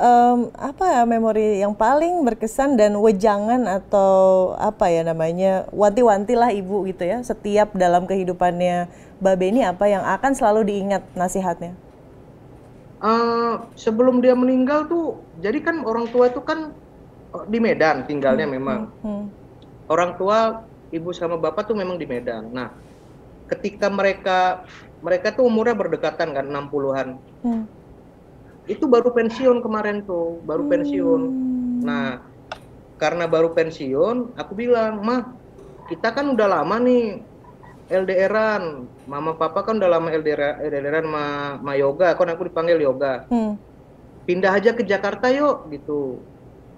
um, apa ya memori yang paling berkesan dan wejangan atau apa ya namanya wanti-wanti lah ibu gitu ya setiap dalam kehidupannya Mbak Beni apa yang akan selalu diingat nasihatnya? Uh, sebelum dia meninggal tuh, jadi kan orang tua itu kan oh, di Medan tinggalnya hmm, memang. Hmm, hmm. Orang tua ibu sama bapak tuh memang di Medan. Nah, ketika mereka mereka tuh umurnya berdekatan kan 60-an. Hmm. Itu baru pensiun kemarin tuh, baru hmm. pensiun. Nah, karena baru pensiun, aku bilang, "Mah, kita kan udah lama nih LDRan. Mama papa kan udah lama LDR LDRan ma, ma yoga, kan aku dipanggil yoga. Hmm. Pindah aja ke Jakarta yuk gitu.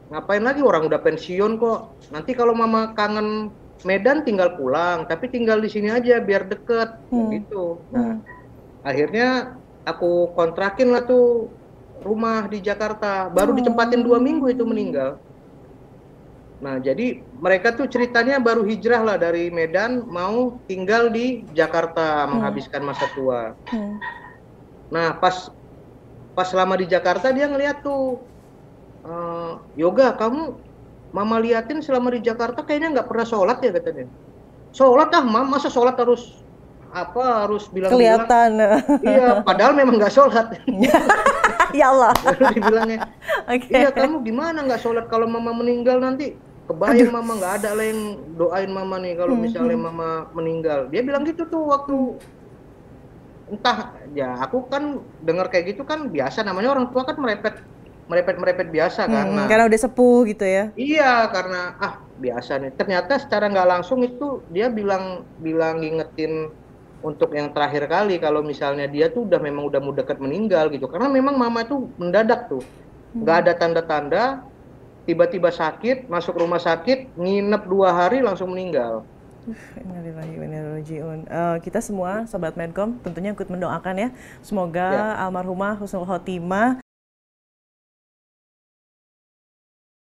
Ngapain lagi orang udah pensiun kok. Nanti kalau mama kangen Medan tinggal pulang, tapi tinggal di sini aja biar deket hmm. gitu. Nah, hmm. akhirnya aku kontrakin lah tuh rumah di Jakarta. Baru oh. ditempatin dua minggu itu meninggal. Nah, jadi mereka tuh ceritanya baru hijrah lah dari Medan mau tinggal di Jakarta hmm. menghabiskan masa tua. Hmm. Nah, pas pas lama di Jakarta dia ngeliat tuh uh, yoga kamu mama liatin selama di Jakarta kayaknya nggak pernah sholat ya katanya. Sholat ah, mama masa sholat harus apa harus bilang kelihatan. iya, padahal memang nggak sholat. ya Allah. Lalu dibilangnya, okay. iya kamu gimana nggak sholat kalau mama meninggal nanti? Kebayang Aduh. mama nggak ada lah yang doain mama nih kalau hmm, misalnya hmm. mama meninggal. Dia bilang gitu tuh waktu entah ya aku kan dengar kayak gitu kan biasa namanya orang tua kan merepet merepet-merepet biasa kan. Hmm, nah, karena udah sepuh gitu ya. Iya, karena ah biasa nih. Ternyata secara nggak langsung itu dia bilang bilang ngingetin untuk yang terakhir kali kalau misalnya dia tuh udah memang udah mau dekat meninggal gitu. Karena memang mama itu mendadak tuh. nggak hmm. ada tanda-tanda tiba-tiba sakit, masuk rumah sakit, nginep dua hari langsung meninggal. Uh, kita semua sobat Medcom tentunya ikut mendoakan ya semoga ya. almarhumah Husnul Khotimah